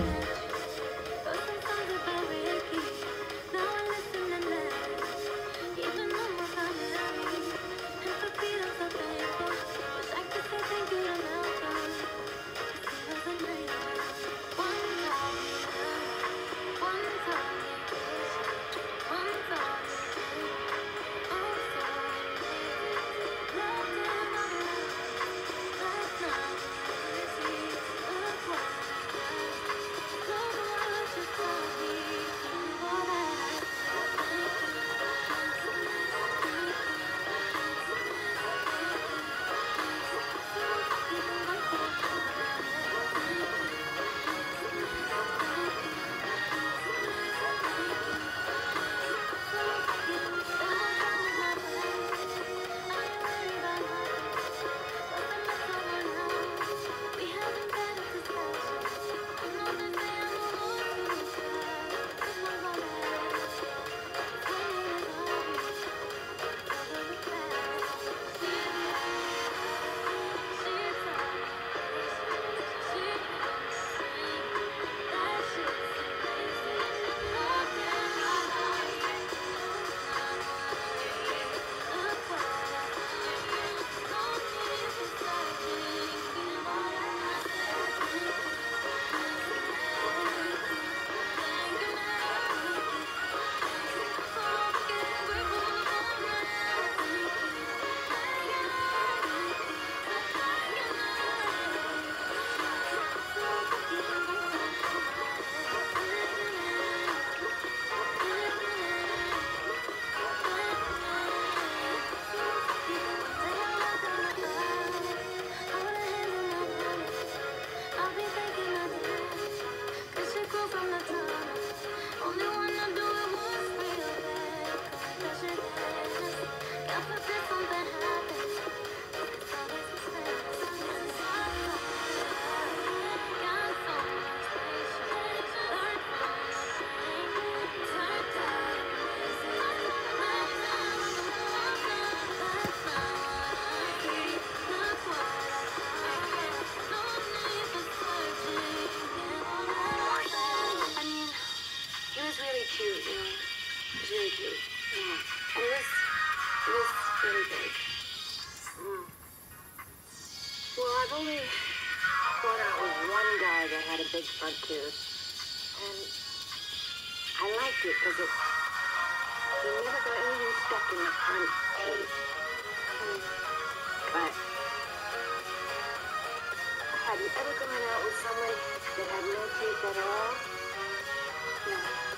Thank you. This really big. Mm. Well, I've only gone out with one guy that had a big front tooth. And I liked it because it, he never got anything stuck in the front teeth. Mm. But have you ever gone out with someone that had no teeth at all? No.